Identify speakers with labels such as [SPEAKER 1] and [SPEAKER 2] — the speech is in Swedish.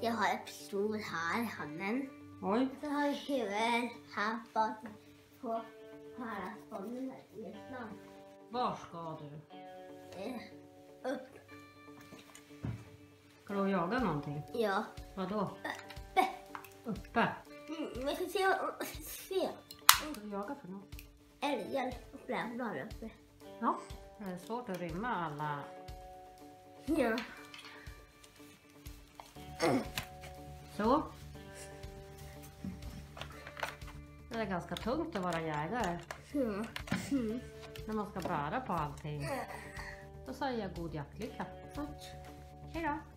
[SPEAKER 1] Jag har en pistol här i handen.
[SPEAKER 2] Oj,
[SPEAKER 1] Så har jag huvudet här bak på paraskollen i Vietnam.
[SPEAKER 2] var ska du?
[SPEAKER 1] Eh, Upp,
[SPEAKER 2] Ska du jaga någonting?
[SPEAKER 1] ja.
[SPEAKER 2] Vadå?
[SPEAKER 1] Uppe.
[SPEAKER 2] Uppe?
[SPEAKER 1] Mm, vi ska se vad ska se.
[SPEAKER 2] Vad ska du jaga för något?
[SPEAKER 1] Älgar och blävlar där uppe.
[SPEAKER 2] Ja, det är svårt att rymma alla.
[SPEAKER 1] Ja.
[SPEAKER 2] Så. Det är ganska tungt att vara jägare.
[SPEAKER 1] Mm.
[SPEAKER 2] när man ska bära på allting. Då säger jag god jaktlycka.
[SPEAKER 1] Tack.
[SPEAKER 2] Hej då!